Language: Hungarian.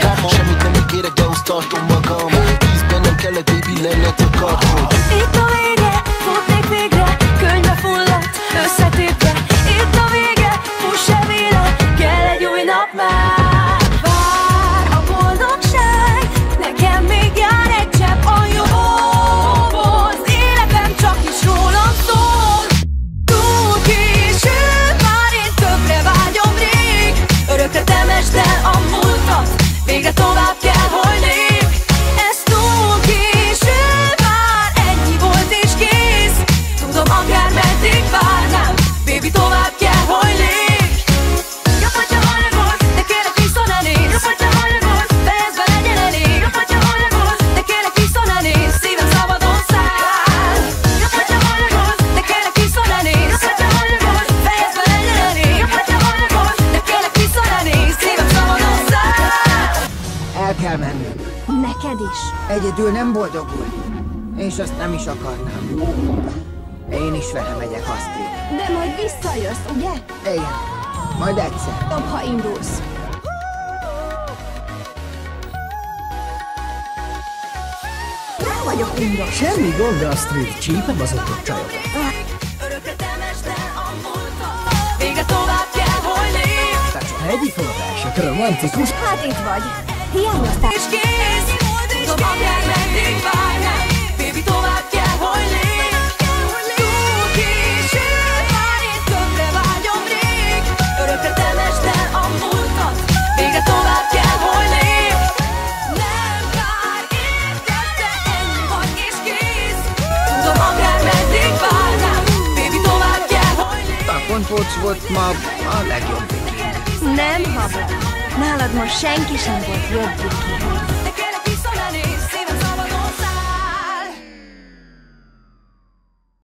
Come on. Jamais comme les guerres, gars, on start, on m'a comme. Ils se prennent un câlin, baby, l'un, l'autre, quatre. Is. Egyedül nem boldogul. És azt nem is akarnám. Én is vele megyek, Astrid. De majd visszajössz, ugye? Igen. Majd egyszer. Jobb, ha indulsz. Nem vagyok undos. Semmi gond, Astrid, csípem az okot csajokat. Örökre temeste a múltat Végre tovább kell, hogy lép Tehát egyik versek, romantikus. Hát itt vagy. Hiányoztál. És kész. Tudom, akár meddig várnál Baby, tovább kell, hogy lép. Túl késő. Már én többre vágyom rég. Örökre temest el a múltat. Végre tovább kell, hogy lép. Nem vár, értette Ennyi vagy és kész. Tudom, akár meddig várnál Baby, tovább kell, hogy A pontpóc volt ma a legjobb. Nem, habla. Nálad most senki sem volt jobb viki.